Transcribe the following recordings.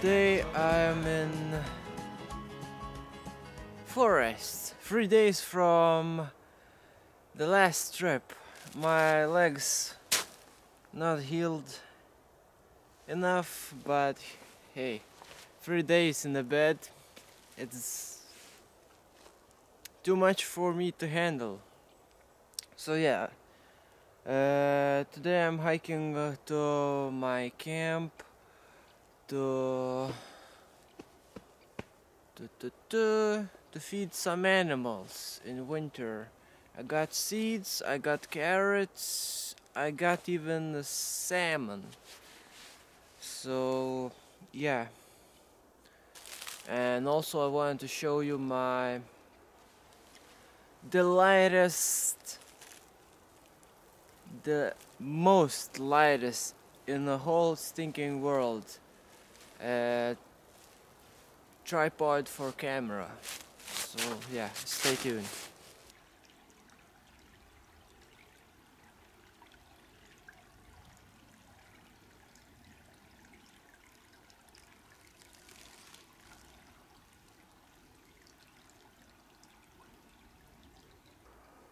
Today I'm in forest. Three days from the last trip. My legs not healed enough, but hey, three days in the bed, it's too much for me to handle. So yeah, uh, today I'm hiking to my camp to to, to, to to feed some animals in winter. I got seeds, I got carrots, I got even salmon. So yeah. And also I wanted to show you my the lightest the most lightest in the whole stinking world uh, tripod for camera. So yeah stay tuned.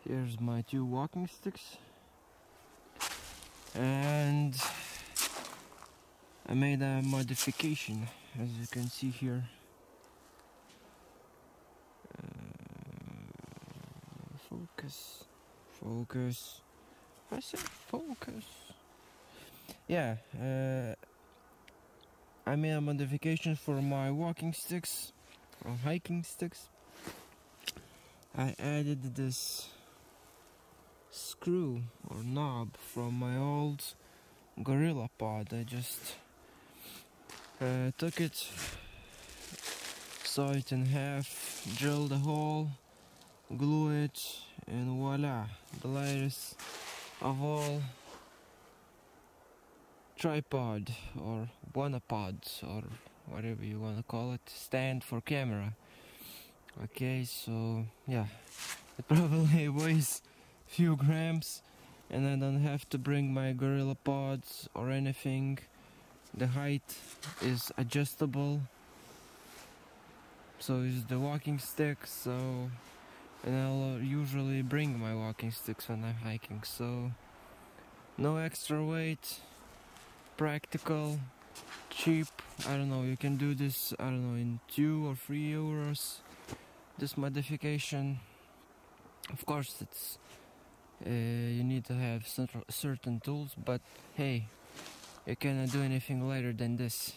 Here's my two walking sticks. And I made a modification as you can see here. Uh, focus focus. I said focus. Yeah uh, I made a modification for my walking sticks or hiking sticks. I added this screw or knob from my old GorillaPod. I just uh, took it, saw it in half, drilled a hole, glue it, and voila, the lightest of all tripod or monopod or whatever you want to call it, stand for camera. Okay, so yeah, it probably weighs few grams and I don't have to bring my GorillaPods or anything the height is adjustable. So is the walking stick so and I'll usually bring my walking sticks when I'm hiking so no extra weight practical cheap. I don't know you can do this I don't know in two or three euros. This modification of course it's uh, you need to have certain tools but hey you cannot do anything later than this.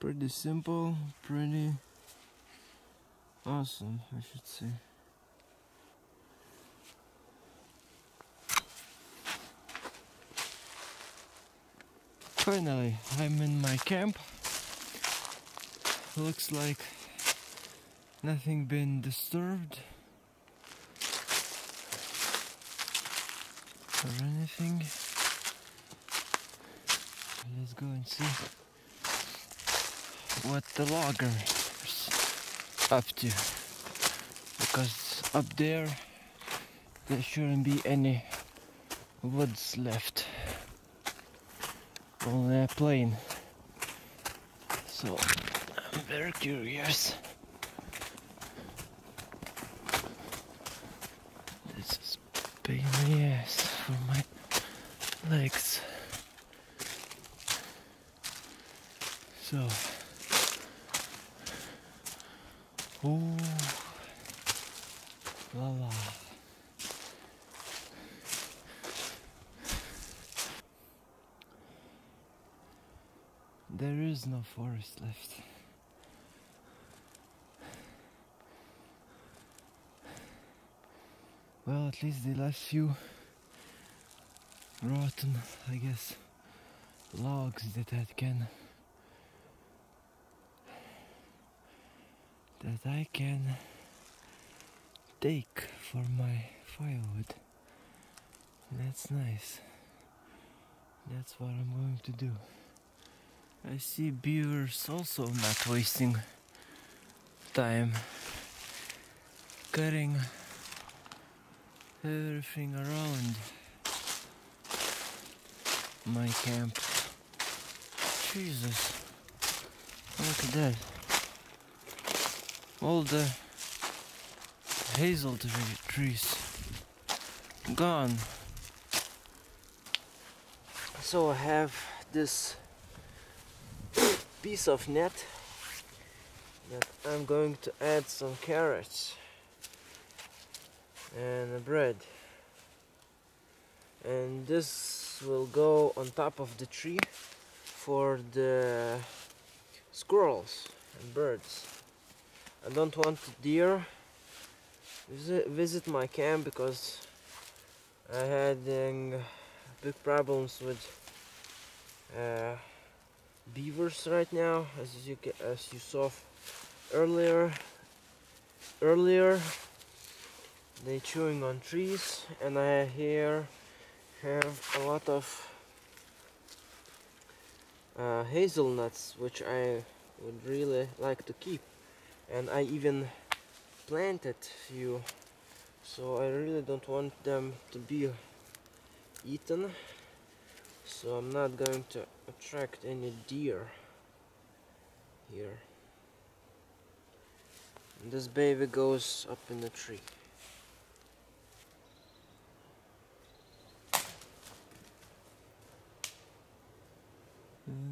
Pretty simple pretty awesome I should say. Finally I'm in my camp. Looks like nothing been disturbed or anything. Go and see what the logger is up to. Because up there there shouldn't be any woods left. Only a plain. So I'm very curious. This is pain in the ass for my legs. So, la la. There is no forest left. Well, at least the last few rotten, I guess, logs that I can that I can take for my firewood. That's nice. That's what I'm going to do. I see beavers also not wasting time cutting everything around my camp. Jesus, look at that. All the hazel tree- trees gone. So I have this piece of net that I'm going to add some carrots and bread and this will go on top of the tree for the squirrels and birds I don't want deer. Visit, visit my camp because I had um, big problems with uh, beavers right now as you as you saw earlier. Earlier they chewing on trees and I here have a lot of uh, hazelnuts which I would really like to keep and I even planted few. So I really don't want them to be eaten. So I'm not going to attract any deer here. And this baby goes up in the tree.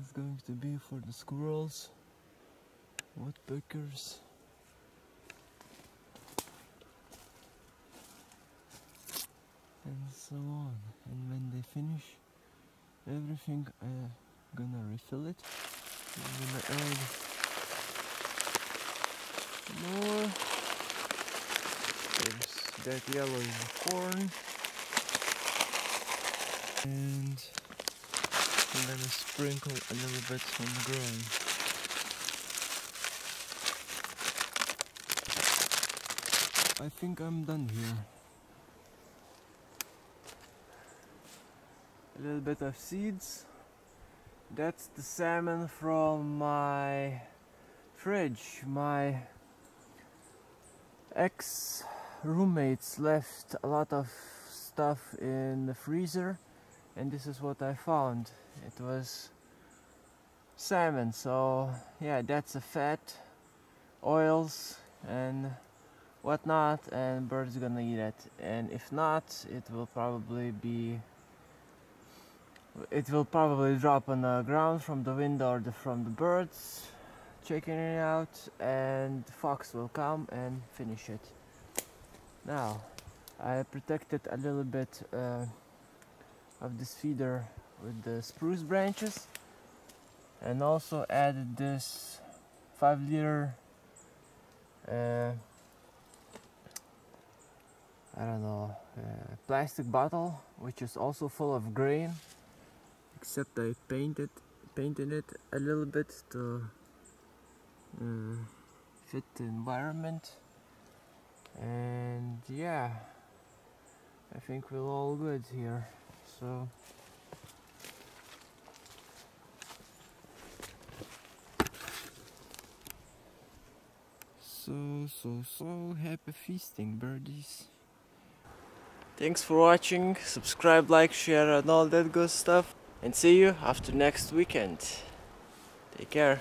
Is going to be for the squirrels, woodpeckers, and so on. And when they finish everything, I'm gonna refill it. I'm gonna add more. There's that yellow the corn. And I'm gonna sprinkle a little bit on the ground. I think I'm done here. A little bit of seeds. That's the salmon from my fridge. My ex roommates left a lot of stuff in the freezer and this is what I found. It was salmon, so yeah, that's a fat, oils, and whatnot, and birds gonna eat it. And if not, it will probably be. It will probably drop on the ground from the wind or the, from the birds checking it out, and fox will come and finish it. Now, I protected a little bit. Uh, of this feeder with the spruce branches and also added this 5 liter uh, I don't know uh, plastic bottle which is also full of grain except I painted painted it a little bit to uh, fit the environment. And yeah I think we're all good here so. So so so happy feasting birdies thanks for watching. Subscribe like share and all that good stuff. And see you after next weekend. Take care